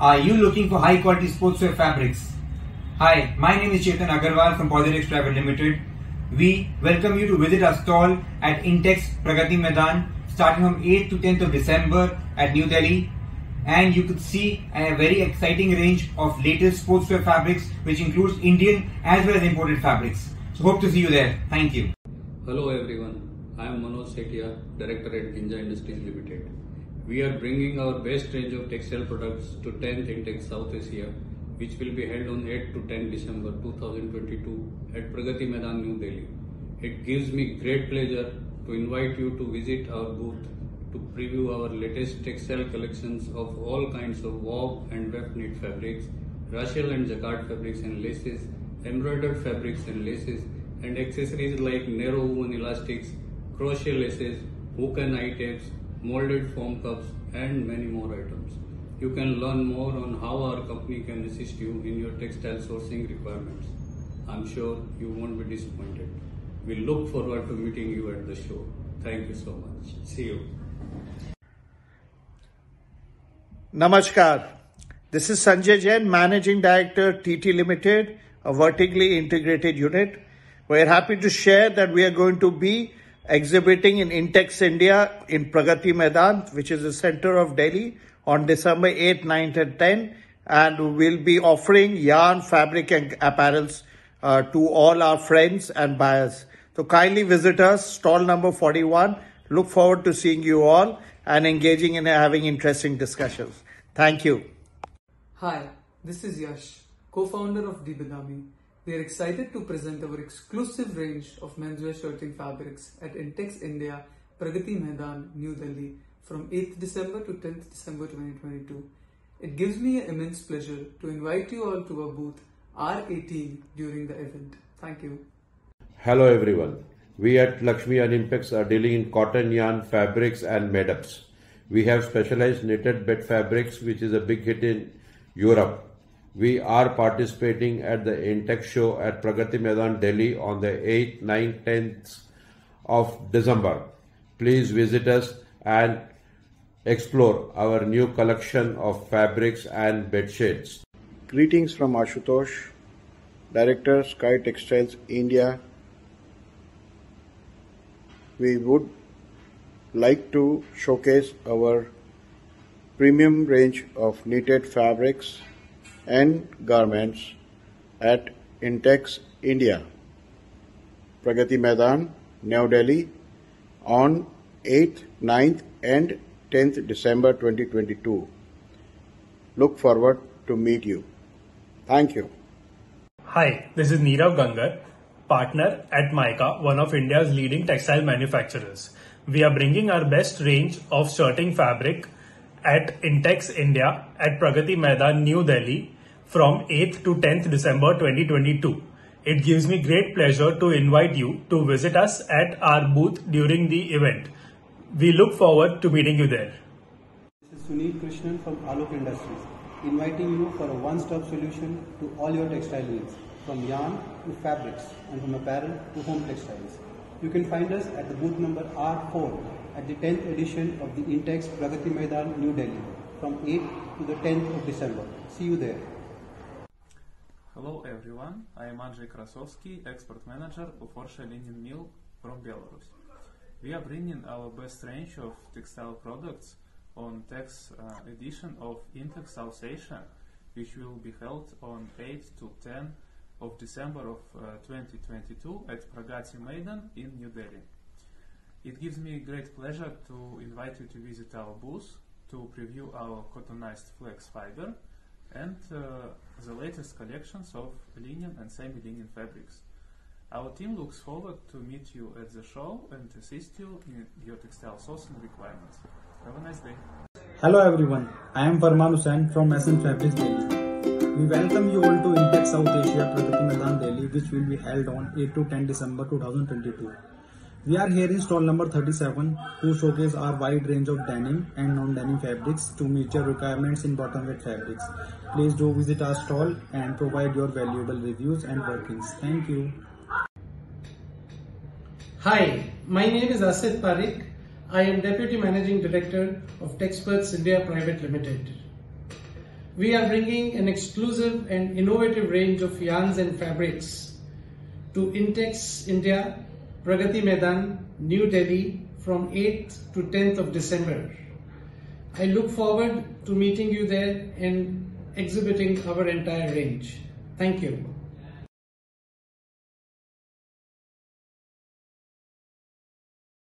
Are you looking for high quality sportswear fabrics? Hi, my name is Chetan Agarwal from Positex Private Limited. We welcome you to visit our stall at Intex Pragati Maidan starting from 8th to 10th of December at New Delhi. And you could see a very exciting range of latest sportswear fabrics which includes Indian as well as imported fabrics. So hope to see you there. Thank you. Hello everyone, I am Manoj Setia, Director at Ginja Industries Limited. We are bringing our best range of textile products to 10th Intex South Asia, which will be held on 8 to 10 December 2022 at Pragati Maidan, New Delhi. It gives me great pleasure to invite you to visit our booth to preview our latest textile collections of all kinds of woven and weft knit fabrics, raschel and jacquard fabrics and laces, embroidered fabrics and laces, and accessories like narrow woven elastics, crochet laces, hook and eye tapes, molded foam cups, and many more items. You can learn more on how our company can assist you in your textile sourcing requirements. I'm sure you won't be disappointed. We look forward to meeting you at the show. Thank you so much. See you. Namaskar. This is Sanjay Jain, Managing Director, TT Limited, a vertically integrated unit. We're happy to share that we are going to be exhibiting in Intex India in Pragati Maidan, which is the center of Delhi, on December 8, 9, and 10. And we'll be offering yarn, fabric, and apparels uh, to all our friends and buyers. So kindly visit us, stall number 41. Look forward to seeing you all and engaging in having interesting discussions. Thank you. Hi, this is Yash, co-founder of Dibadami. We are excited to present our exclusive range of menswear shirting fabrics at Intex India, Pragati Maidan, New Delhi from 8th December to 10th December 2022. It gives me an immense pleasure to invite you all to our booth R18 during the event. Thank you. Hello everyone. We at Lakshmi and Impex are dealing in cotton yarn, fabrics and made-ups. We have specialized knitted bed fabrics which is a big hit in Europe. We are participating at the Intex show at Pragati Maidan, Delhi on the 8th, 9th, 10th of December. Please visit us and explore our new collection of fabrics and bed sheets. Greetings from Ashutosh, Director Sky Textiles India. We would like to showcase our premium range of knitted fabrics and garments at Intex India, Pragati Maidan, New Delhi on 8th, 9th and 10th December 2022. Look forward to meet you. Thank you. Hi, this is Nirav Gangar, partner at Mica, one of India's leading textile manufacturers. We are bringing our best range of shirting fabric at Intex India at Pragati Maidan, New Delhi from 8th to 10th December 2022. It gives me great pleasure to invite you to visit us at our booth during the event. We look forward to meeting you there. This is Sunil Krishnan from Alok Industries, inviting you for a one-stop solution to all your textile needs, from yarn to fabrics and from apparel to home textiles. You can find us at the booth number R4 at the 10th edition of the Intex Pragati Maidan, New Delhi, from 8th to the 10th of December. See you there. Hello everyone, I am Andrzej Krasovsky, export manager of Orsha Linen Mill from Belarus. We are bringing our best range of textile products on Tex uh, edition of Intex South Asia, which will be held on 8 to 10 of December of uh, 2022 at Pragati Maidan in New Delhi. It gives me great pleasure to invite you to visit our booth to preview our cottonized flax fiber and uh, the latest collections of linen and semi-linen fabrics. Our team looks forward to meet you at the show and assist you in your textile sourcing requirements. Have a nice day. Hello everyone, I am Farman Hussain from SN Fabrics Delhi. We welcome you all to Intex South Asia Pragati Maidan Delhi which will be held on 8 to 10 December 2022. We are here in stall number 37 to showcase our wide range of denim and non-denim fabrics to meet your requirements in bottom weight fabrics. Please do visit our stall and provide your valuable reviews and workings. Thank you. Hi, my name is Asit Parikh. I am Deputy Managing Director of Texperts India Private Limited. we are bringing an exclusive and innovative range of yarns and fabrics to Intex India, Pragati Maidan, New Delhi from 8th to 10th of December. I look forward to meeting you there and exhibiting our entire range. Thank you.